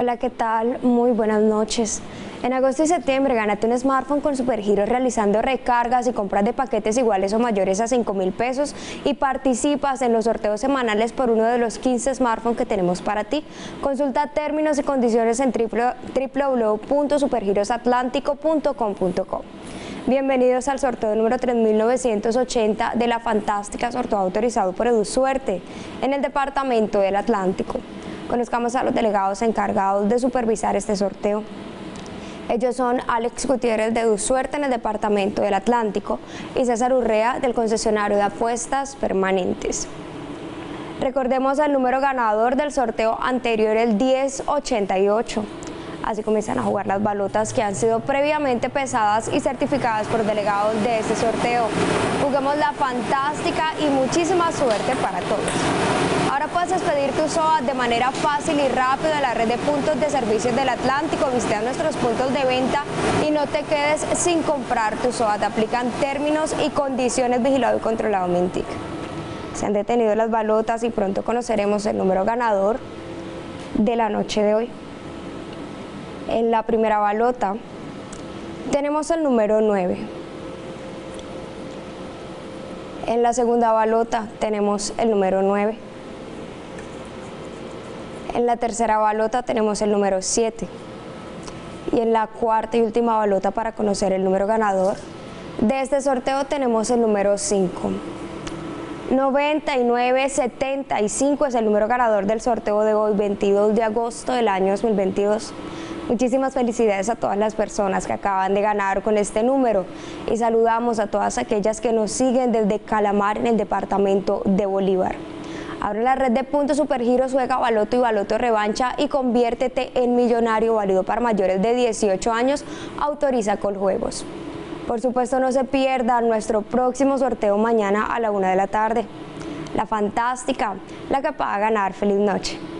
Hola, ¿qué tal? Muy buenas noches. En agosto y septiembre gánate un smartphone con Supergiros realizando recargas y compras de paquetes iguales o mayores a 5 mil pesos y participas en los sorteos semanales por uno de los 15 smartphones que tenemos para ti. Consulta términos y condiciones en www.supergirosatlántico.com.co. Bienvenidos al sorteo número 3980 de la fantástica sorteo autorizado por EduSuerte en el Departamento del Atlántico. Conozcamos a los delegados encargados de supervisar este sorteo. Ellos son Alex Gutiérrez de Suerte en el Departamento del Atlántico y César Urrea del concesionario de apuestas permanentes. Recordemos el número ganador del sorteo anterior, el 1088. Así comienzan a jugar las balotas que han sido previamente pesadas y certificadas por delegados de este sorteo. Juguemos la fantástica y muchísima suerte para todos. Ahora puedes expedir tu SOA de manera fácil y rápida en la red de puntos de servicios del Atlántico. Visita nuestros puntos de venta y no te quedes sin comprar tu SOA. Te aplican términos y condiciones vigilado y controlado Mintic. Se han detenido las balotas y pronto conoceremos el número ganador de la noche de hoy. En la primera balota tenemos el número 9. En la segunda balota tenemos el número 9. En la tercera balota tenemos el número 7. Y en la cuarta y última balota para conocer el número ganador de este sorteo tenemos el número 5. 9975 es el número ganador del sorteo de hoy, 22 de agosto del año 2022. Muchísimas felicidades a todas las personas que acaban de ganar con este número y saludamos a todas aquellas que nos siguen desde Calamar en el departamento de Bolívar. Abre la red de puntos Supergiros, juega baloto y baloto revancha y conviértete en millonario válido para mayores de 18 años. Autoriza con juegos. Por supuesto no se pierda nuestro próximo sorteo mañana a la una de la tarde. La fantástica, la que a ganar. Feliz noche.